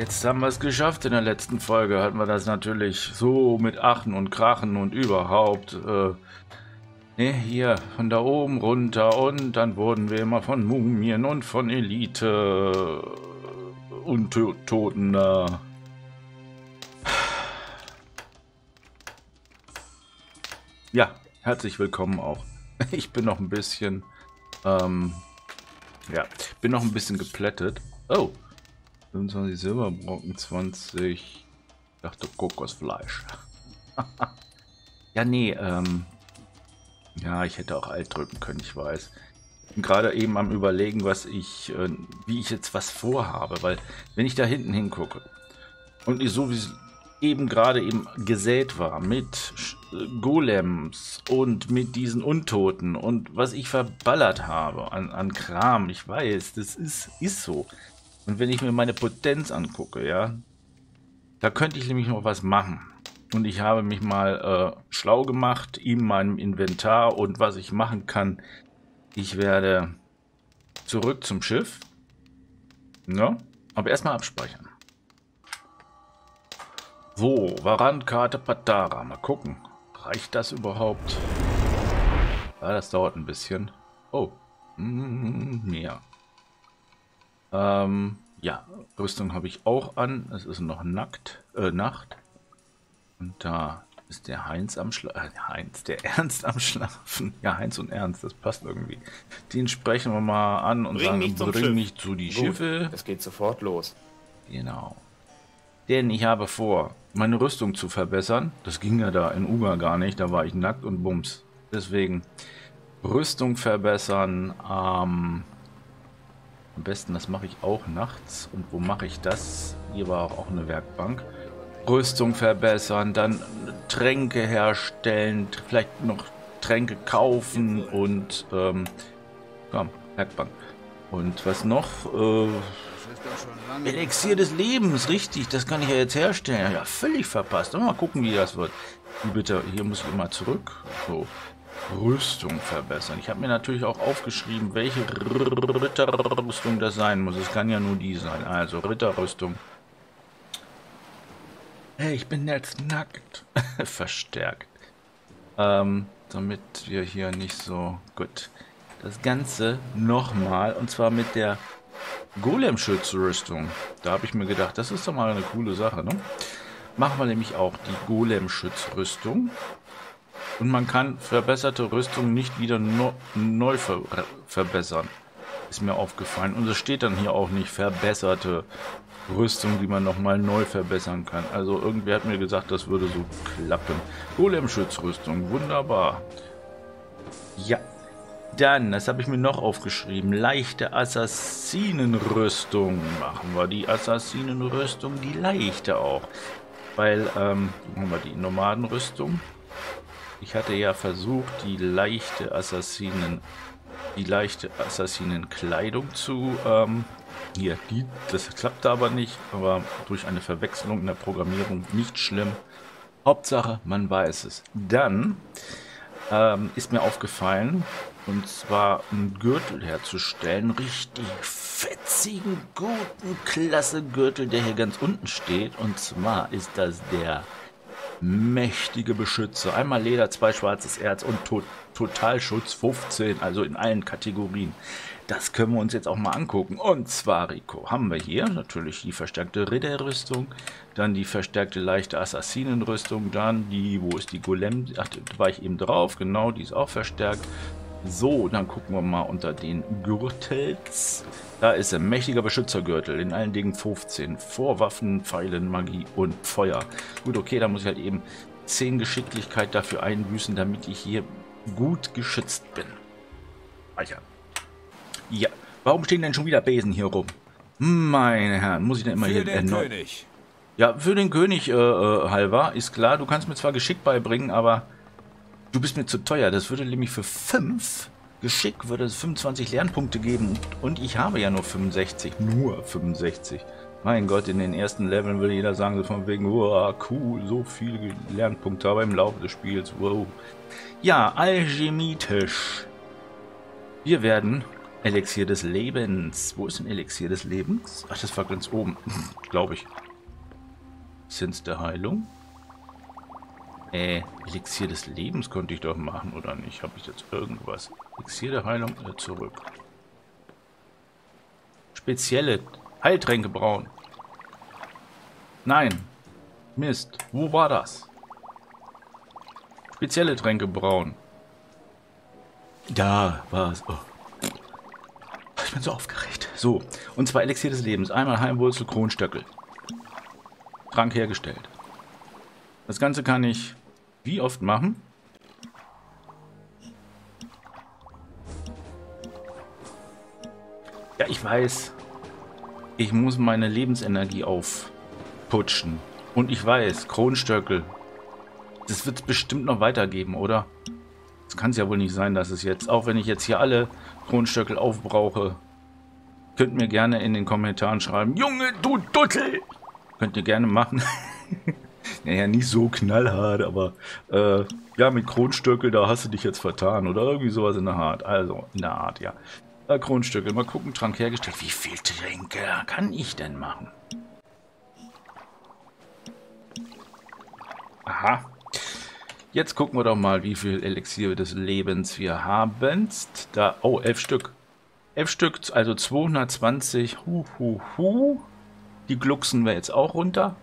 jetzt haben wir es geschafft. In der letzten Folge hatten wir das natürlich so mit Achen und Krachen und überhaupt. Äh, ne, hier von da oben runter und dann wurden wir immer von Mumien und von Elite und Toten da. Ja, herzlich willkommen auch. Ich bin noch ein bisschen, ähm, ja, bin noch ein bisschen geplättet. Oh, 25 Silberbrocken, 20. Ich dachte Kokosfleisch. ja, nee, ähm. Ja, ich hätte auch Alt drücken können, ich weiß. Bin gerade eben am überlegen, was ich, äh, wie ich jetzt was vorhabe, weil wenn ich da hinten hingucke und ich so wie es eben gerade eben gesät war mit Golems und mit diesen Untoten und was ich verballert habe an, an Kram, ich weiß, das ist, ist so. Und wenn ich mir meine Potenz angucke, ja, da könnte ich nämlich noch was machen. Und ich habe mich mal äh, schlau gemacht, ihm meinem Inventar und was ich machen kann. Ich werde zurück zum Schiff. Ja, aber erstmal abspeichern. So, Varantkarte Patara. Mal gucken. Reicht das überhaupt? Ja, das dauert ein bisschen. Oh, mm, mehr. Ähm, ja, Rüstung habe ich auch an. Es ist noch nackt, äh, Nacht. Und da ist der Heinz am Schlafen. Äh, Heinz, der Ernst am Schlafen. Ja, Heinz und Ernst, das passt irgendwie. Den sprechen wir mal an und bring sagen, mich bring Schiff. mich zu die Gut, Schiffe. Es geht sofort los. Genau. Denn ich habe vor, meine Rüstung zu verbessern. Das ging ja da in Uga gar nicht. Da war ich nackt und bums. Deswegen Rüstung verbessern. Ähm, am besten, das mache ich auch nachts. Und wo mache ich das? Hier war auch eine Werkbank. Rüstung verbessern, dann Tränke herstellen, vielleicht noch Tränke kaufen und ähm, komm, Werkbank. Und was noch? Äh, Elixier des Lebens, richtig, das kann ich ja jetzt herstellen. Ja, völlig verpasst. Mal gucken, wie das wird. Bitte, hier muss ich immer zurück. So, Rüstung verbessern. Ich habe mir natürlich auch aufgeschrieben, welche Ritterrüstung das sein muss. Es kann ja nur die sein. Also Ritterrüstung. Hey, ich bin jetzt nackt. Verstärkt. Ähm, damit wir hier nicht so... Gut. Das Ganze nochmal. Und zwar mit der Golem-Schützrüstung. Da habe ich mir gedacht, das ist doch mal eine coole Sache, ne? Machen wir nämlich auch die Golem-Schützrüstung. Und man kann verbesserte Rüstung nicht wieder no neu ver verbessern. Ist mir aufgefallen. Und es steht dann hier auch nicht verbesserte Rüstung, die man nochmal neu verbessern kann. Also irgendwer hat mir gesagt, das würde so klappen. Golem-Schützrüstung, wunderbar. Ja, dann, das habe ich mir noch aufgeschrieben, leichte Assassinenrüstung. Machen wir die Assassinenrüstung, die leichte auch. Weil, ähm, machen wir die Nomadenrüstung. Ich hatte ja versucht, die leichte Assassinen, die leichte Assassinenkleidung zu, ähm, hier, die, das klappte aber nicht, aber durch eine Verwechslung in der Programmierung nicht schlimm. Hauptsache, man weiß es. Dann ähm, ist mir aufgefallen, und zwar einen Gürtel herzustellen, richtig fetzigen, guten, klasse Gürtel, der hier ganz unten steht. Und zwar ist das der mächtige Beschützer. Einmal Leder, zwei schwarzes Erz und to Totalschutz 15, also in allen Kategorien. Das können wir uns jetzt auch mal angucken. Und zwar, Rico, haben wir hier natürlich die verstärkte Ritterrüstung, dann die verstärkte leichte Assassinenrüstung, dann die, wo ist die Golem? Ach, da war ich eben drauf, genau, die ist auch verstärkt. So, dann gucken wir mal unter den Gürtels. Da ist ein mächtiger Beschützergürtel, in allen Dingen 15. Vorwaffen, Pfeilen, Magie und Feuer. Gut, okay, da muss ich halt eben 10 Geschicklichkeit dafür einbüßen, damit ich hier gut geschützt bin. Speichern. Ja, warum stehen denn schon wieder Besen hier rum? Meine Herren, muss ich denn immer Für hier den erneut- König. Ja, für den König, äh, äh, Halvar, ist klar. Du kannst mir zwar Geschick beibringen, aber du bist mir zu teuer. Das würde nämlich für 5 Geschick würde es 25 Lernpunkte geben. Und ich habe ja nur 65. Nur 65. Mein Gott, in den ersten Leveln würde jeder sagen, so von wegen, wow, cool, so viele Lernpunkte, aber im Laufe des Spiels, wow. Ja, alchemitisch. Wir werden Elixier des Lebens. Wo ist ein Elixier des Lebens? Ach, das war ganz oben. Glaube ich. Sins der Heilung. Äh, Elixier des Lebens konnte ich doch machen, oder nicht? Habe ich jetzt irgendwas? Elixier der Heilung, äh, zurück. Spezielle Heiltränke brauen. Nein. Mist. Wo war das? Spezielle Tränke brauen. Da war es. Oh. Ich bin so aufgeregt. So, und zwar Elixier des Lebens. Einmal Heimwurzel, Kronstöckel. Trank hergestellt. Das Ganze kann ich wie oft machen? Ja, ich weiß. Ich muss meine Lebensenergie aufputschen. Und ich weiß, Kronstöckel. Das wird es bestimmt noch weitergeben, oder? Es kann es ja wohl nicht sein, dass es jetzt, auch wenn ich jetzt hier alle Kronstöckel aufbrauche, könnt mir gerne in den Kommentaren schreiben, Junge, du Duttel! Könnt ihr gerne machen. naja, nicht so knallhart, aber äh, ja, mit Kronstöckel, da hast du dich jetzt vertan oder irgendwie sowas in der Art. Also, in der Art, ja. Äh, Kronstöckel, mal gucken, Trank hergestellt. Wie viel Tränke kann ich denn machen? Aha. Jetzt gucken wir doch mal, wie viel Elixier des Lebens wir haben. Da, oh, elf Stück. Elf Stück, also 220. Hu, hu, hu. Die glucksen wir jetzt auch runter.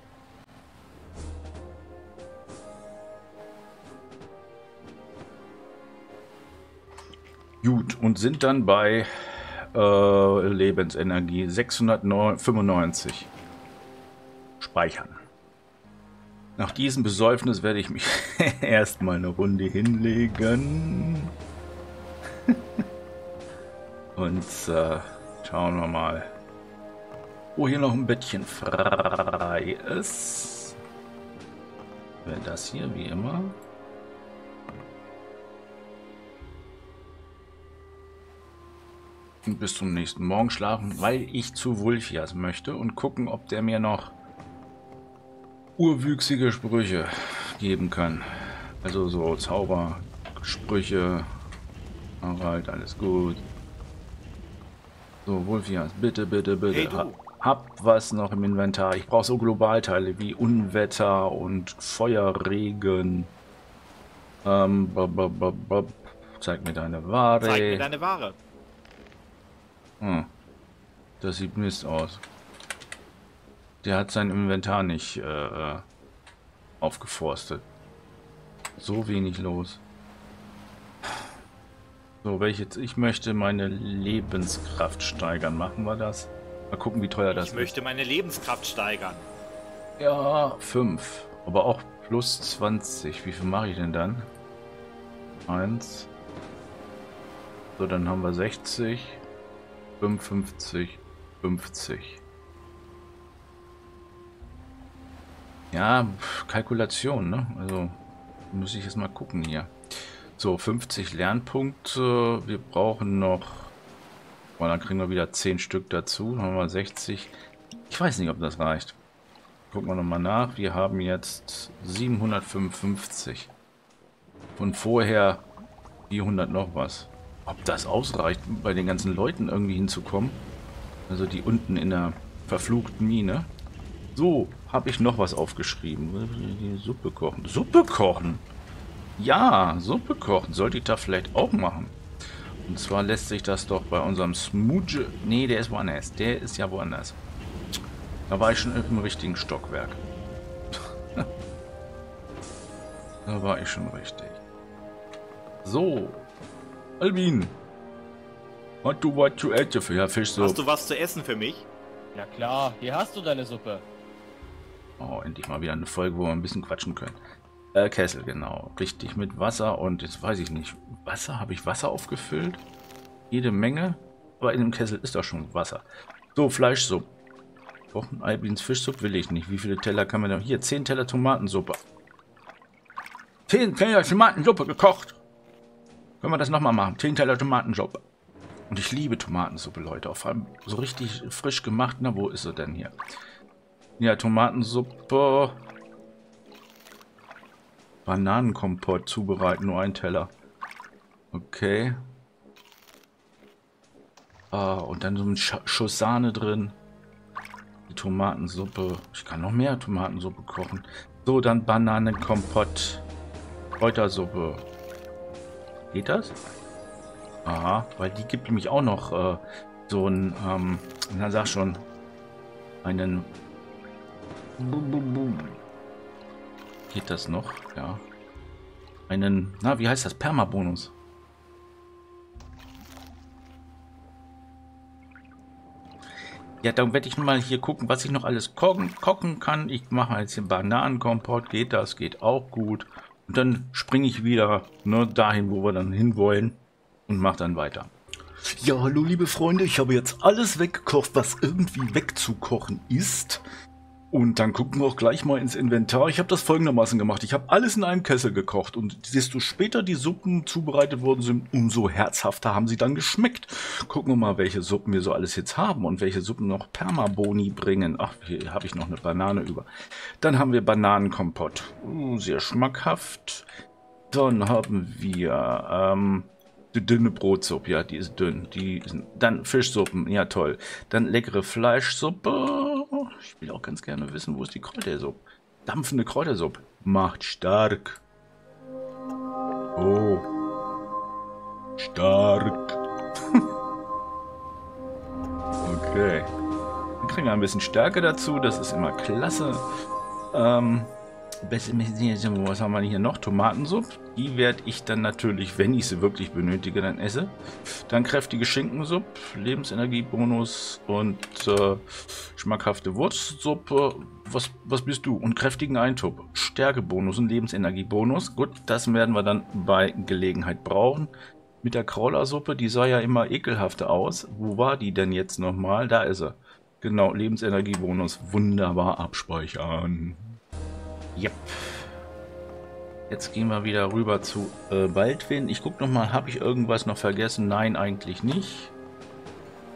Gut, und sind dann bei äh, Lebensenergie 695. Speichern. Nach diesem Besäufnis werde ich mich erstmal eine Runde hinlegen. und äh, schauen wir mal, wo hier noch ein Bettchen frei ist. Wäre das hier wie immer. Und bis zum nächsten Morgen schlafen, weil ich zu Wulfias möchte und gucken, ob der mir noch urwüchsige Sprüche geben kann. Also so Zaubersprüche. Halt alles gut. So, Wulfias, bitte, bitte, bitte. Hey, ha hab was noch im Inventar. Ich brauche so Globalteile wie Unwetter und Feuerregen. Ähm, bop, bop, bop, Zeig mir deine Ware. Zeig mir deine Ware. Hm. Das sieht Mist aus. Der hat sein Inventar nicht äh, äh, aufgeforstet. So wenig los. So, welche ich möchte meine Lebenskraft steigern. Machen wir das? Mal gucken, wie teuer das ist. Ich möchte meine Lebenskraft steigern. Ja, 5. Aber auch plus 20. Wie viel mache ich denn dann? 1. So, dann haben wir 60. 55, 50. Ja, Kalkulation, ne? Also muss ich jetzt mal gucken hier. So, 50 Lernpunkte. Wir brauchen noch... Oh, dann kriegen wir wieder 10 Stück dazu. Dann haben wir 60. Ich weiß nicht, ob das reicht. Gucken wir nochmal nach. Wir haben jetzt 755. Von vorher 400 noch was. Ob das ausreicht, bei den ganzen Leuten irgendwie hinzukommen? Also die unten in der verfluchten Mine. So, habe ich noch was aufgeschrieben. Suppe kochen. Suppe kochen? Ja, Suppe kochen. Sollte ich da vielleicht auch machen. Und zwar lässt sich das doch bei unserem Smooge... Nee, der ist woanders. Der ist ja woanders. Da war ich schon im richtigen Stockwerk. da war ich schon richtig. So, Albin. Hast du was zu essen für ja, Fischsuppe? Hast du was zu essen für mich? Ja klar, hier hast du deine Suppe. Oh, endlich mal wieder eine Folge, wo wir ein bisschen quatschen können. Äh, Kessel, genau. Richtig, mit Wasser und jetzt weiß ich nicht. Wasser? Habe ich Wasser aufgefüllt? Jede Menge? Aber in dem Kessel ist doch schon Wasser. So, Fleischsuppe. Wochen Albins Fischsuppe will ich nicht. Wie viele Teller kann man da... Hier, 10 Teller Tomatensuppe. 10 Teller Tomatensuppe gekocht. Können wir das nochmal machen? 10 Teller Tomatensuppe. Und ich liebe Tomatensuppe, Leute. Vor allem so richtig frisch gemacht. Na, wo ist sie denn hier? Ja, Tomatensuppe. Bananenkompott zubereiten, nur ein Teller. Okay. Ah, und dann so ein Sch Schuss Sahne drin. Die Tomatensuppe. Ich kann noch mehr Tomatensuppe kochen. So, dann Bananenkompott. Kräutersuppe. Geht das? Aha, weil die gibt nämlich auch noch äh, so ein, ähm, na sag schon, einen... Geht das noch? Ja. Einen, na, wie heißt das? Permabonus. Ja, dann werde ich mal hier gucken, was ich noch alles kochen, kochen kann. Ich mache jetzt den Bananenkompott. Geht das? Geht auch gut. Und dann springe ich wieder ne, dahin, wo wir dann hinwollen und mache dann weiter. Ja, hallo liebe Freunde, ich habe jetzt alles weggekocht, was irgendwie wegzukochen ist. Und dann gucken wir auch gleich mal ins Inventar. Ich habe das folgendermaßen gemacht. Ich habe alles in einem Kessel gekocht und desto später die Suppen zubereitet worden sind, umso herzhafter haben sie dann geschmeckt. Gucken wir mal, welche Suppen wir so alles jetzt haben und welche Suppen noch Permaboni bringen. Ach, hier habe ich noch eine Banane über. Dann haben wir Bananenkompott. Uh, sehr schmackhaft. Dann haben wir ähm, die dünne Brotsuppe. Ja, die ist dünn. Die ist, dann Fischsuppen. Ja, toll. Dann leckere Fleischsuppe. Ich will auch ganz gerne wissen, wo ist die Kräutersuppe? Dampfende Kräutersuppe. Macht stark. Oh. Stark. okay. Dann kriegen wir ein bisschen Stärke dazu. Das ist immer klasse. Ähm, was haben wir hier noch? Tomatensuppe. Die werde ich dann natürlich, wenn ich sie wirklich benötige, dann esse. Dann kräftige Schinkensuppe, Lebensenergiebonus und äh, schmackhafte Wurstsuppe. Was, was bist du? Und kräftigen Eintopf. Stärkebonus und Lebensenergiebonus. Gut, das werden wir dann bei Gelegenheit brauchen. Mit der Kraulersuppe, die sah ja immer ekelhafter aus. Wo war die denn jetzt nochmal? Da ist er. Genau, Lebensenergiebonus. Wunderbar abspeichern. Yep. Jetzt gehen wir wieder rüber zu äh, Baldwin. Ich gucke nochmal, habe ich irgendwas noch vergessen? Nein, eigentlich nicht.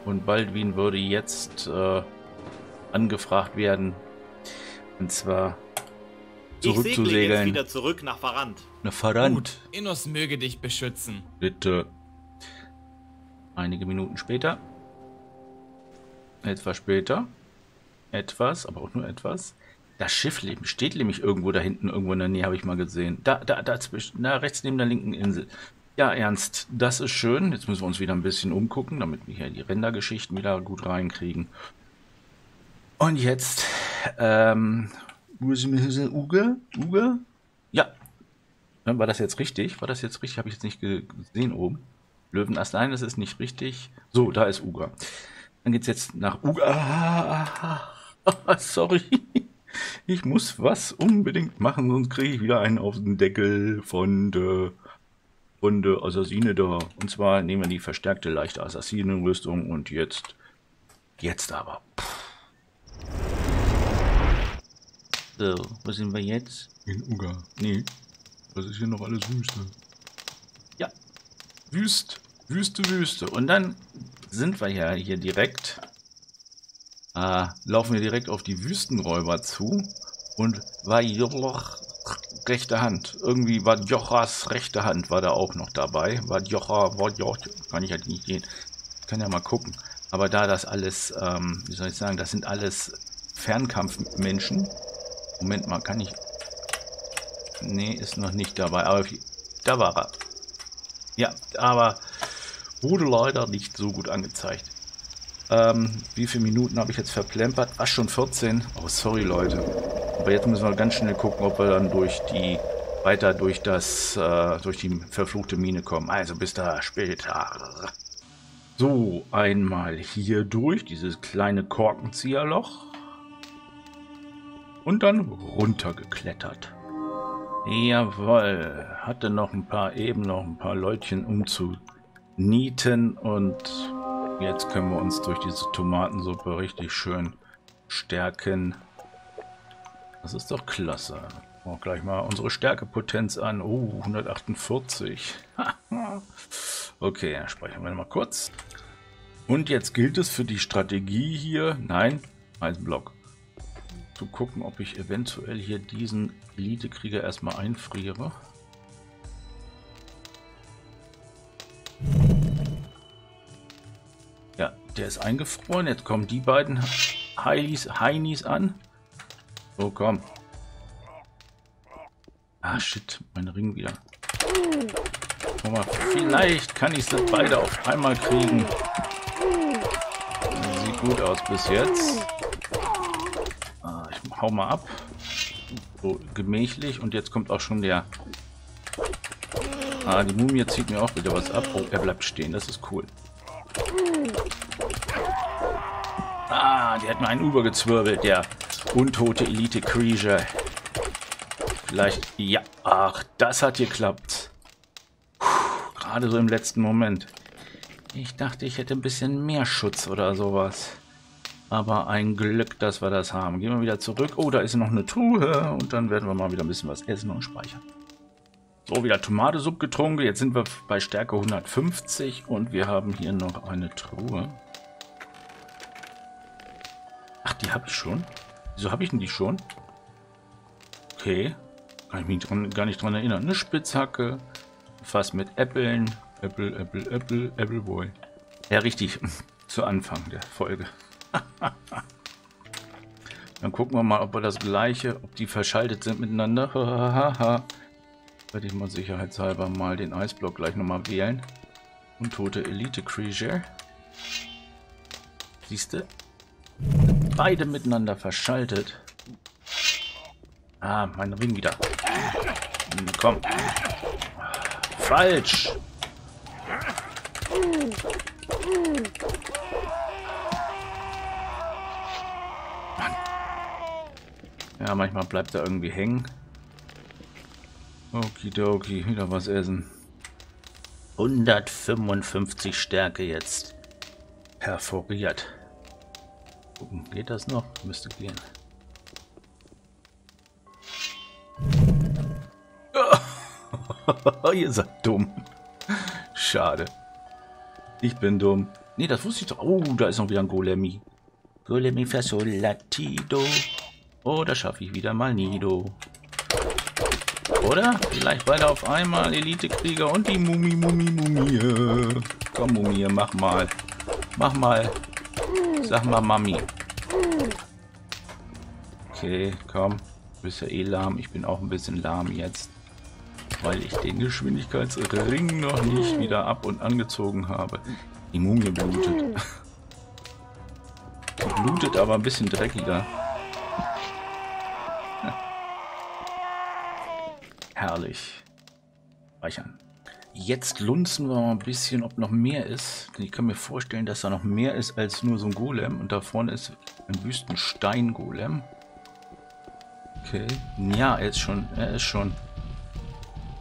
Und Baldwin würde jetzt äh, angefragt werden. Und zwar zurückzusegeln. jetzt wieder zurück nach Farand. Nach Farand. Gut, Innos möge dich beschützen. Bitte. Einige Minuten später. Etwas später. Etwas, aber auch nur etwas. Das Schiff steht nämlich irgendwo da hinten, irgendwo in der Nähe, habe ich mal gesehen. Da, da, dazwischen, da rechts neben der linken Insel. Ja, Ernst, das ist schön. Jetzt müssen wir uns wieder ein bisschen umgucken, damit wir hier die Rendergeschichten wieder gut reinkriegen. Und jetzt, ähm, Uge? Uge? Ja. War das jetzt richtig? War das jetzt richtig? Habe ich jetzt nicht gesehen oben. Löwenast, nein, das ist nicht richtig. So, da ist Uga. Dann geht es jetzt nach Uga. Sorry. Ich muss was unbedingt machen, sonst kriege ich wieder einen auf den Deckel von der, von der Assassine da. Und zwar nehmen wir die verstärkte leichte Assassinenrüstung und jetzt, jetzt aber. So, wo sind wir jetzt? In Uga. Nee, das ist hier noch alles Wüste. Ja, Wüst, Wüste, Wüste. Und dann sind wir ja hier direkt äh, laufen wir direkt auf die Wüstenräuber zu und war Joch rechte Hand. Irgendwie war Jochas rechte Hand war da auch noch dabei. War Jocha, war Joch, kann ich halt nicht gehen. Kann ja mal gucken. Aber da das alles, ähm, wie soll ich sagen, das sind alles Fernkampfmenschen. Moment mal, kann ich... Nee, ist noch nicht dabei, aber da war er. Ja, aber wurde leider nicht so gut angezeigt. Ähm, wie viele Minuten habe ich jetzt verplempert? Ach, schon 14. Oh, sorry, Leute. Aber jetzt müssen wir ganz schnell gucken, ob wir dann durch die, weiter durch das, äh, durch die verfluchte Mine kommen. Also bis da später. So, einmal hier durch, dieses kleine Korkenzieherloch. Und dann runtergeklettert. Jawohl, hatte noch ein paar, eben noch ein paar Leutchen umzunieten und Jetzt können wir uns durch diese Tomatensuppe richtig schön stärken. Das ist doch klasse. Auch gleich mal unsere Stärkepotenz an. Oh, 148. okay, speichern wir mal kurz. Und jetzt gilt es für die Strategie hier, nein, Eisenblock, zu gucken, ob ich eventuell hier diesen Elitekrieger erstmal einfriere. Ja, der ist eingefroren. Jetzt kommen die beiden Heilis, Heinis an. So, komm. Ah, shit. Mein Ring wieder. Guck mal, vielleicht kann ich sie beide auf einmal kriegen. Sieht gut aus bis jetzt. Ah, ich hau mal ab. So gemächlich. Und jetzt kommt auch schon der... Ah, die Mumie zieht mir auch wieder was ab. Oh, er bleibt stehen. Das ist cool. Die hat mir einen übergezwirbelt, der untote Elite Creature. Vielleicht, ja. Ach, das hat geklappt. Gerade so im letzten Moment. Ich dachte, ich hätte ein bisschen mehr Schutz oder sowas. Aber ein Glück, dass wir das haben. Gehen wir wieder zurück. Oh, da ist noch eine Truhe. Und dann werden wir mal wieder ein bisschen was essen und speichern. So, wieder Tomatesuppe getrunken. Jetzt sind wir bei Stärke 150. Und wir haben hier noch eine Truhe. Die habe ich schon? Wieso habe ich denn die schon? Okay. Kann ich mich dran, gar nicht dran erinnern. Eine Spitzhacke. Fast mit Äppeln. Äppel, Äppel, Äppel, Äppelboy. Ja, richtig. Zu Anfang der Folge. Dann gucken wir mal, ob wir das gleiche, ob die verschaltet sind miteinander. Werde ich mal sicherheitshalber mal den Eisblock gleich nochmal wählen. Und tote Elite Creature. Siehst du? Beide miteinander verschaltet. Ah, mein Ring wieder. Hm, komm. Falsch. Mann. Ja, manchmal bleibt er irgendwie hängen. Okidoki, wieder was essen. 155 Stärke jetzt. Perforiert. Gucken, geht das noch? Müsste gehen. Ihr seid dumm. Schade. Ich bin dumm. Nee, das wusste ich doch. Oh, da ist noch wieder ein Golemi. Golemi Latido. Oh, da schaffe ich wieder mal Nido. Oder? Vielleicht beide auf einmal. Elite-Krieger und die Mumi, Mumi, Mumie. Komm, Mumie, mach mal. Mach mal. Sag mal Mami. Okay, komm. Du bist ja eh lahm. Ich bin auch ein bisschen lahm jetzt weil ich den Geschwindigkeitsring noch nicht wieder ab und angezogen habe. Die Mumie blutet. Blutet aber ein bisschen dreckiger. Herrlich. Speichern. Jetzt lunzen wir mal ein bisschen, ob noch mehr ist. Ich kann mir vorstellen, dass da noch mehr ist als nur so ein Golem. Und da vorne ist ein Wüstenstein-Golem. Okay. Ja, er ist schon, er ist schon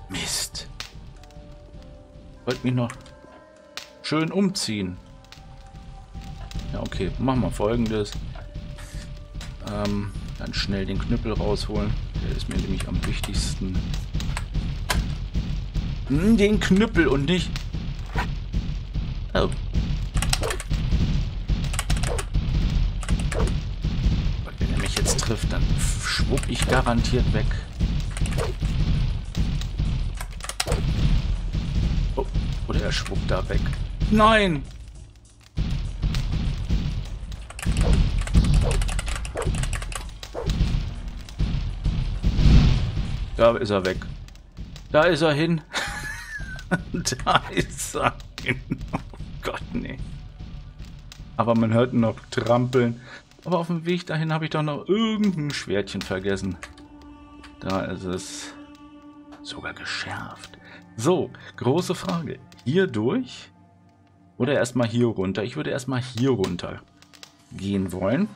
Mist. Wollte mich noch schön umziehen. Ja, okay. Machen wir folgendes. Ähm, dann schnell den Knüppel rausholen. Der ist mir nämlich am wichtigsten. Hm, den Knüppel und nicht... Oh. Wenn er mich jetzt trifft, dann schwupp ich garantiert weg. der schwuppt da weg. Nein! Da ist er weg. Da ist er hin. da ist er. Oh Gott, nee. Aber man hört noch trampeln. Aber auf dem Weg dahin habe ich doch noch irgendein Schwertchen vergessen. Da ist es sogar geschärft. So, große Frage. Hier durch? Oder erstmal hier runter? Ich würde erstmal hier runter gehen wollen.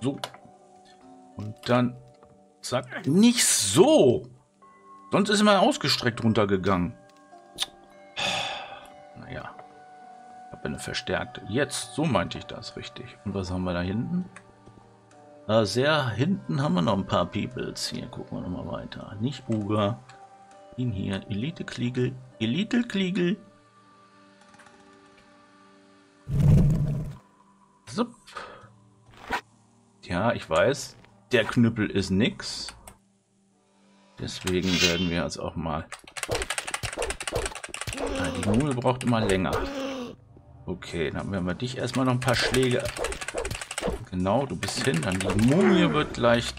So. Und dann zack. Nicht so! Sonst ist immer ausgestreckt runtergegangen. Naja. Habe eine verstärkte. Jetzt, so meinte ich das richtig. Und was haben wir da hinten? Äh, sehr hinten haben wir noch ein paar Peoples. Hier gucken wir nochmal weiter. Nicht Uga. Ihn hier. Elite Kliegel. Elite Kliegel. So. Ja, ich weiß. Der Knüppel ist nix. Deswegen werden wir jetzt auch mal Ah, die Mumie braucht immer länger. Okay, dann werden wir dich erstmal noch ein paar Schläge. Genau, du bist hin. Dann die Mumie wird gleich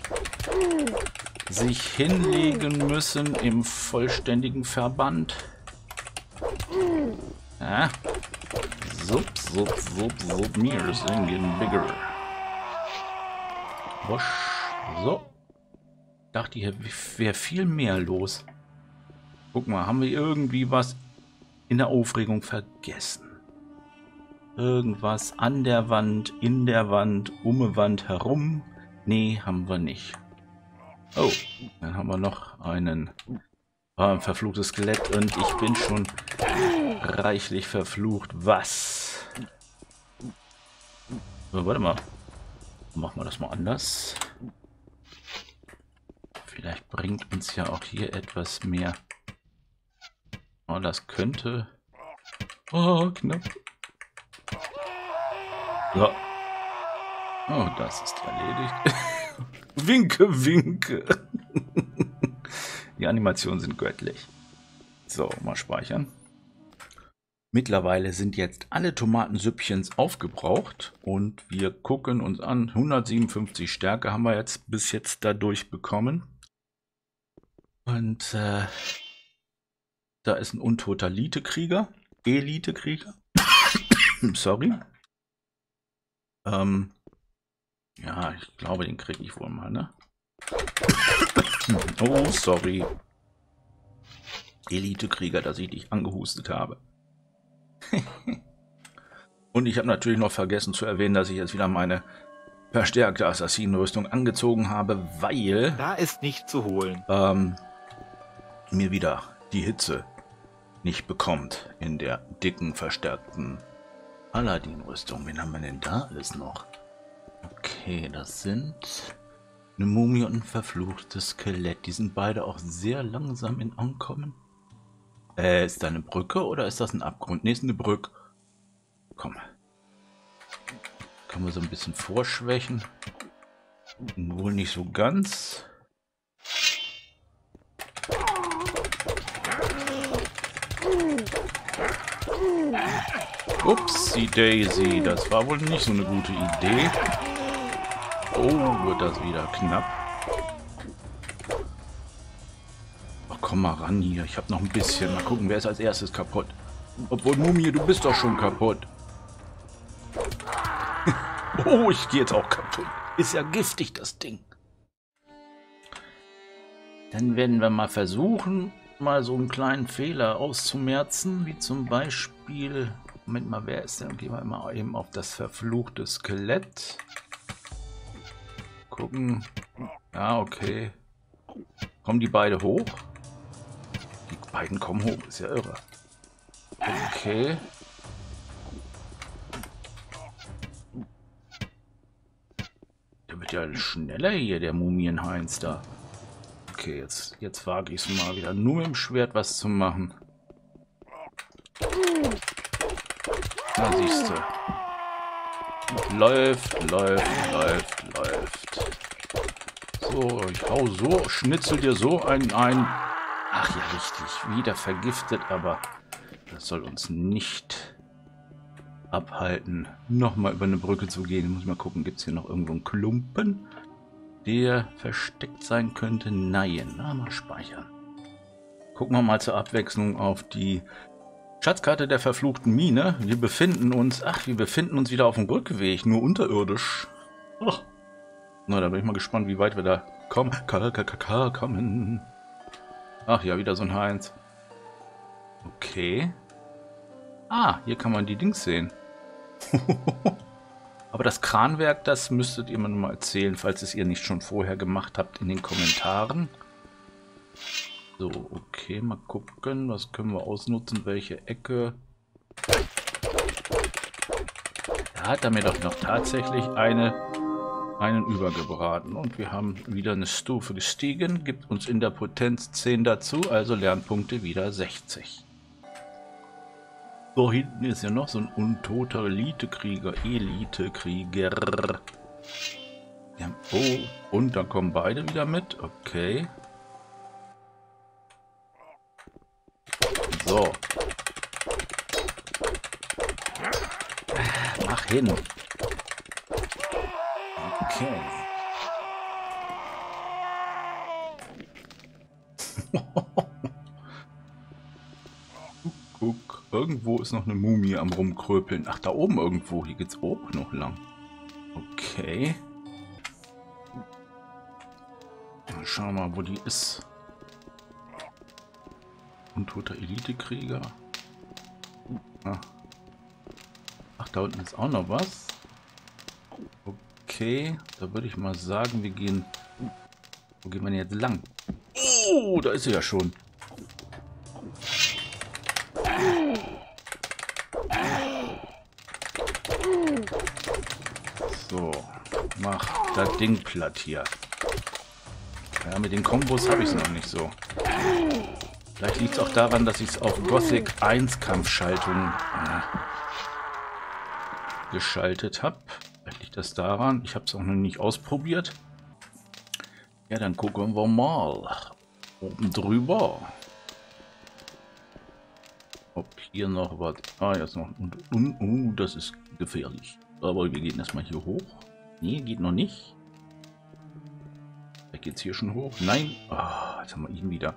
sich hinlegen müssen im vollständigen Verband. Ja. Sup, sup, sup, sup, mir ist getting bigger. Wusch. So. Dachte, hier wäre viel mehr los. Guck mal, haben wir irgendwie was in der Aufregung vergessen? Irgendwas an der Wand, in der Wand, um die Wand herum? Nee, haben wir nicht. Oh, dann haben wir noch einen äh, verfluchtes Skelett und ich bin schon reichlich verflucht. Was? So, warte mal. Machen wir das mal anders. Vielleicht bringt uns ja auch hier etwas mehr. Oh, das könnte... Oh, knapp. So. Oh, das ist erledigt. winke, winke. Die Animationen sind göttlich. So, mal speichern. Mittlerweile sind jetzt alle Tomatensüppchens aufgebraucht und wir gucken uns an. 157 Stärke haben wir jetzt bis jetzt dadurch bekommen. Und äh, da ist ein untoter Elite-Krieger. Elite-Krieger. Sorry. Ähm, ja, ich glaube, den kriege ich wohl mal, ne? oh, sorry. Elite-Krieger, dass ich dich angehustet habe. Und ich habe natürlich noch vergessen zu erwähnen, dass ich jetzt wieder meine verstärkte Assassinenrüstung angezogen habe, weil... Da ist nicht zu holen. Ähm, mir wieder die Hitze nicht bekommt in der dicken, verstärkten Aladdin-Rüstung. Wen haben wir denn da alles noch? Okay, das sind eine Mumie und ein verfluchtes Skelett. Die sind beide auch sehr langsam in Ankommen. Äh, ist da eine Brücke oder ist das ein Abgrund? Ne, ist eine Brücke. Komm. Kann man so ein bisschen vorschwächen. Wohl nicht so ganz. Upsi Daisy, das war wohl nicht so eine gute Idee. Oh, wird das wieder knapp. Ach, komm mal ran hier. Ich habe noch ein bisschen. Mal gucken, wer ist als erstes kaputt. Obwohl, Mumie, du bist doch schon kaputt. oh, ich gehe jetzt auch kaputt. Ist ja giftig, das Ding. Dann werden wir mal versuchen, mal so einen kleinen Fehler auszumerzen, wie zum Beispiel, Moment mal, wer ist denn? Gehen wir mal eben auf das verfluchte Skelett. Gucken. Ja, okay. Kommen die beide hoch? Die beiden kommen hoch, ist ja irre. Okay. Der wird ja schneller hier, der Mumienheinz da. Okay, jetzt, jetzt wage ich es mal wieder nur mit dem Schwert was zu machen. Da siehst du. Läuft, läuft, läuft, läuft. So, ich hau so, schnitzel dir so einen ein. Ach ja, richtig. Wieder vergiftet, aber das soll uns nicht abhalten, nochmal über eine Brücke zu gehen. Ich muss mal gucken, gibt es hier noch irgendwo einen Klumpen? Der versteckt sein könnte. Nein, na, mal speichern. Gucken wir mal zur Abwechslung auf die Schatzkarte der verfluchten Mine. Wir befinden uns, ach, wir befinden uns wieder auf dem Rückweg, nur unterirdisch. Oh. Na, da bin ich mal gespannt, wie weit wir da kommen. Kommen. Ach ja, wieder so ein Heinz. Okay. Ah, hier kann man die Dings sehen. Aber das Kranwerk, das müsstet ihr mir mal erzählen, falls es ihr nicht schon vorher gemacht habt in den Kommentaren. So, okay, mal gucken, was können wir ausnutzen, welche Ecke. Da hat er mir doch noch tatsächlich eine, einen übergebraten. Und wir haben wieder eine Stufe gestiegen, gibt uns in der Potenz 10 dazu, also Lernpunkte wieder 60. So, hinten ist ja noch so ein untoter Elitekrieger. Elitekrieger. Ja, oh, und da kommen beide wieder mit. Okay. So. Mach hin. Okay. irgendwo ist noch eine Mumie am rumkröpeln. Ach, da oben irgendwo. Hier geht's auch noch lang. Okay. Mal schauen wir mal, wo die ist. Untoter Elitekrieger. Ah. Ach, da unten ist auch noch was. Okay, da würde ich mal sagen, wir gehen... Wo gehen wir denn jetzt lang? Oh, da ist sie ja schon. So, mach das Ding platt hier. Ja, mit den Kombos habe ich es noch nicht so. Vielleicht liegt es auch daran, dass ich es auf Gothic 1 Kampfschaltung äh, geschaltet habe. Vielleicht liegt das daran. Ich habe es auch noch nicht ausprobiert. Ja, dann gucken wir mal. Oben drüber. Ob hier noch was... Ah, jetzt noch... Und, und, uh, das ist gefährlich. Aber wir gehen erstmal hier hoch. Nee, geht noch nicht. Vielleicht geht es hier schon hoch. Nein. Ah, jetzt haben wir ihn wieder.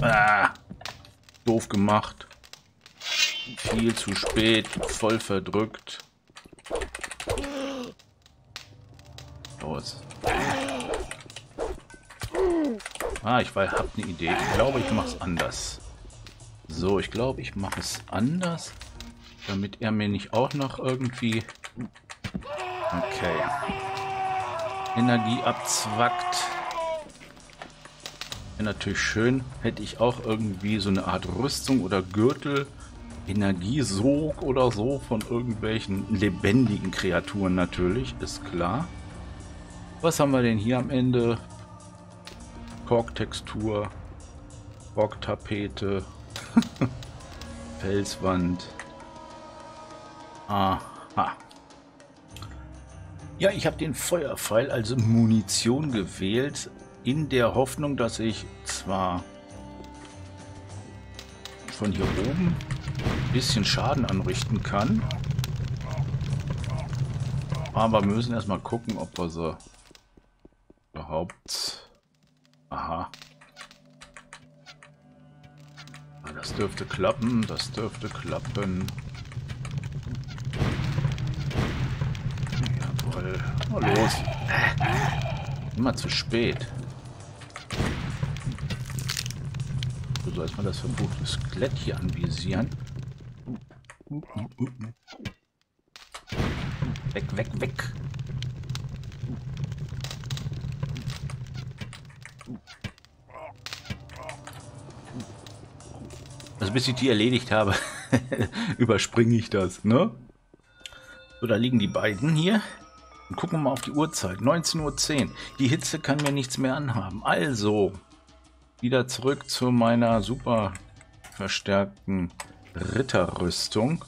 Ah, doof gemacht. Viel zu spät, voll verdrückt. Los. Ah, ich habe eine Idee. Ich glaube, ich mache es anders. So, ich glaube, ich mache es anders, damit er mir nicht auch noch irgendwie Okay. Energie abzwackt. Wäre natürlich schön, hätte ich auch irgendwie so eine Art Rüstung oder Gürtel, Energiesog oder so von irgendwelchen lebendigen Kreaturen natürlich, ist klar. Was haben wir denn hier am Ende? Korktextur, Korktapete, Felswand. Aha. Ja, ich habe den Feuerpfeil, also Munition gewählt, in der Hoffnung, dass ich zwar von hier oben ein bisschen Schaden anrichten kann, aber wir müssen erstmal gucken, ob wir sie überhaupt... Aha. Das dürfte klappen, das dürfte klappen. Oh, los. Immer zu spät. So soll man das verfluchte Skelett hier anvisieren. Weg, weg, weg. Bis ich die erledigt habe, überspringe ich das, ne? So, da liegen die beiden hier. Und gucken wir mal auf die Uhrzeit. 19.10 Uhr. Die Hitze kann mir nichts mehr anhaben. Also, wieder zurück zu meiner super verstärkten Ritterrüstung.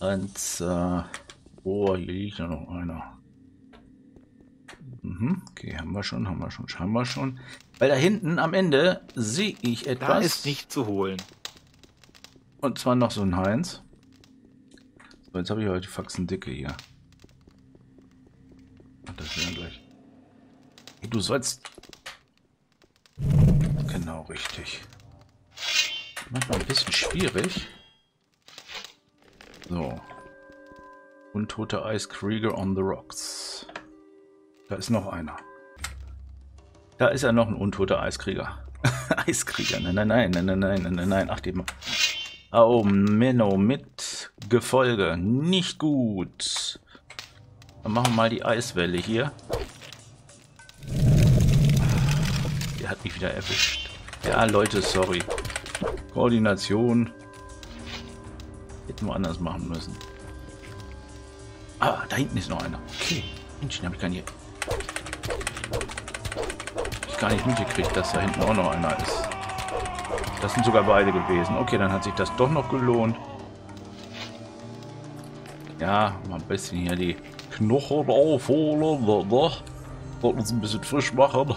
Und, äh, oh, hier liegt ja noch einer. Mhm, okay, haben wir schon, haben wir schon, haben wir schon. Weil da hinten am Ende sehe ich etwas. Da ist nicht zu holen. Und zwar noch so ein Heinz. So, jetzt habe ich heute die Faxen dicke hier das wäre gleich. Du sollst... Genau, richtig. Manchmal ein bisschen schwierig. So. Untote Ice Krieger on the Rocks. Da ist noch einer. Da ist ja noch ein untoter Eiskrieger. Eiskrieger. Nein, nein, nein, nein, nein, nein, nein, nein. Ach, dem. Oh, Menno mit Gefolge. Nicht gut. Dann machen wir mal die Eiswelle hier. Der hat mich wieder erwischt. Ja, Leute, sorry. Koordination. Hätten wir anders machen müssen. Ah, da hinten ist noch einer. Okay. Mensch, den habe ich gar nicht... Ich gar nicht mitgekriegt, dass da hinten auch noch einer ist. Das sind sogar beide gewesen. Okay, dann hat sich das doch noch gelohnt. Ja, mal ein bisschen hier die Knochen aufholen? Sollten uns ein bisschen frisch machen.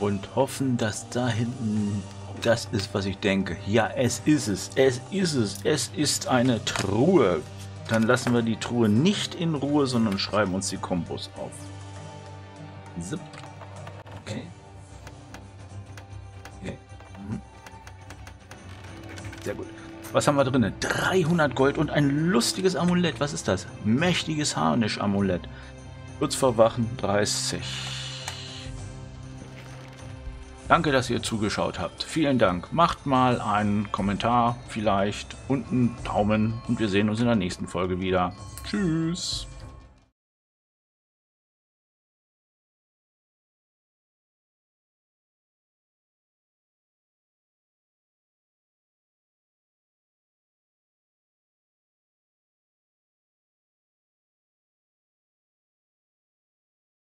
und hoffen, dass da hinten das ist, was ich denke. Ja, es ist es. Es ist es. Es ist eine Truhe. Dann lassen wir die Truhe nicht in Ruhe, sondern schreiben uns die Kombos auf. Zip. Was haben wir drin? 300 Gold und ein lustiges Amulett. Was ist das? Mächtiges Harnisch-Amulett. Kurz vor Wachen 30. Danke, dass ihr zugeschaut habt. Vielen Dank. Macht mal einen Kommentar vielleicht und einen Daumen und wir sehen uns in der nächsten Folge wieder. Tschüss.